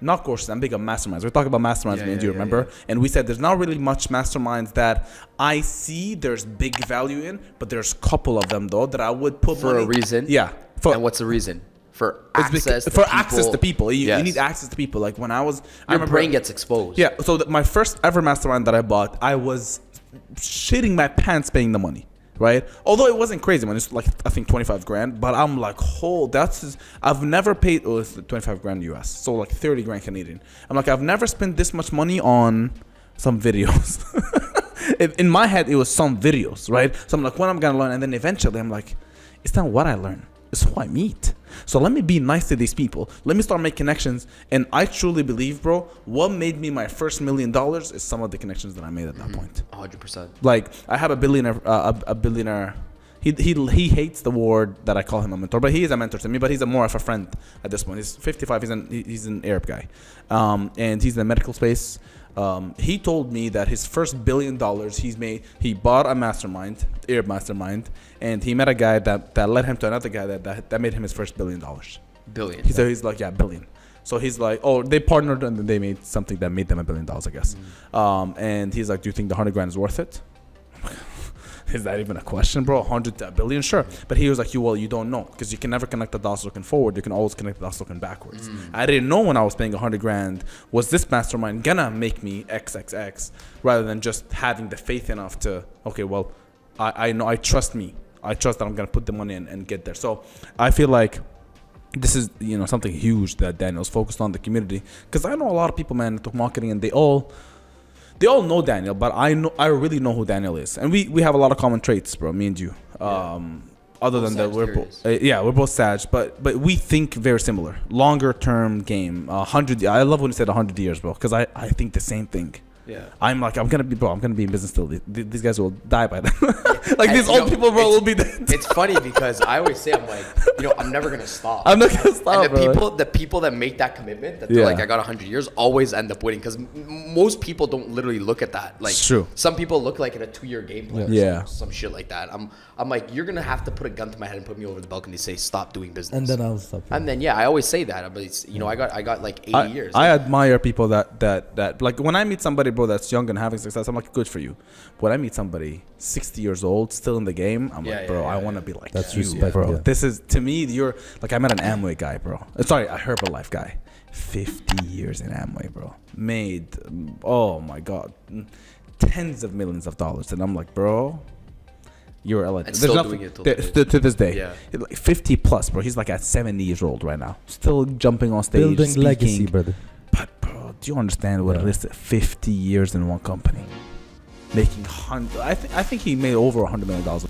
not courses. I'm big on masterminds. We're talking about masterminds, Yeah, me and yeah, you yeah, remember? And we said there's not really much masterminds that I see there's big value in, but there's a couple of them though that I would put For a reason? Yeah. For, and what's the reason? For access to for people. access to people. You, you need access to people. Like when I was, I Your remember, brain gets exposed. Yeah. So the, my first ever mastermind that I bought, I was shitting my pants paying the money. Right. Although it wasn't crazy money, it's like I think twenty five grand. But I'm like, oh, that's I've never paid. Oh, it's twenty five grand US, so like thirty grand Canadian. I'm like, I've never spent this much money on some videos. in in my head, it was some videos, right? So I'm like, what I'm gonna learn, and then eventually I'm like, it's not what I learn, it's who I meet. So let me be nice to these people. Let me start making connections. And I truly believe, bro, what made me my first million dollars is some of the connections that I made at that point. 100%. Like I have a billionaire, uh, a, a billionaire. He, he, he hates the word that I call him a mentor, but he is a mentor to me. But he's a more of a friend at this point. He's 55. He's an he's an Arab guy, um, and he's in the medical space. Um, he told me that his first billion dollars he's made, he bought a mastermind, Arab mastermind, and he met a guy that, that led him to another guy that, that, that made him his first billion dollars. Billion. He said he's like, yeah, billion. So he's like, oh, they partnered and then they made something that made them a billion dollars, I guess. Um, and he's like, do you think the hundred grand is worth it? Is that even a question, bro? Hundred to a billion, sure. But he was like, you well, you don't know because you can never connect the dots looking forward. You can always connect the dots looking backwards. Mm. I didn't know when I was paying a hundred grand was this mastermind gonna make me XXX rather than just having the faith enough to okay, well, I, I know I trust me. I trust that I'm gonna put the money in and get there. So I feel like this is you know something huge that Daniel's focused on the community because I know a lot of people man into marketing and they all they all know Daniel but I know I really know who Daniel is. And we we have a lot of common traits bro me and you. Um other Both than that we're both uh, yeah we're both Sag but but we think very similar. Longer term game a hundred I love when you said a hundred years bro because I I think the same thing Yeah. I'm like I'm gonna be bro I'm gonna be in business till th- th- these guys will die by then like And, these old know, people bro will be dead It's funny because I always say I'm like, you know, I'm never gonna stop. I'm not gonna stop and the bro. people, the people that make that commitment, that they're Yeah. like, I got 100 years, always end up winning because most people don't literally look at that. Like, It's true. Some people look like at a two-year game plan, Yeah. some, some shit like that. I'm, I'm like, you're gonna have to put a gun to my head and put me over the balcony and say, stop doing business. And then I'll stop. and then yeah, I always say that. But it's, you know, I got, I got like 80 I, years. I admire people that that that like when I meet somebody, bro, that's young and having success. I'm like, good for you. When I meet somebody 60 years old, still in the game, I'm Yeah, like, bro, yeah, I want to be like That's you, respect, bro. yeah. This is to me, you're like I met an Amway guy, bro. Uh, Sorry, a Herbalife guy. 50 years in Amway, bro. Made, um, oh my god, mm, tens of millions of dollars, and I'm like, bro. You're a legend. Still nothing- doing it till th- to this day. Yeah. Like 50 plus, bro. He's like at 70 years old right now. Still jumping on stage, Building speaking. legacy, brother. But bro, do you understand what it Yeah. is? to 50 years in one company, making hundred. I think I think he made over 100 million dollars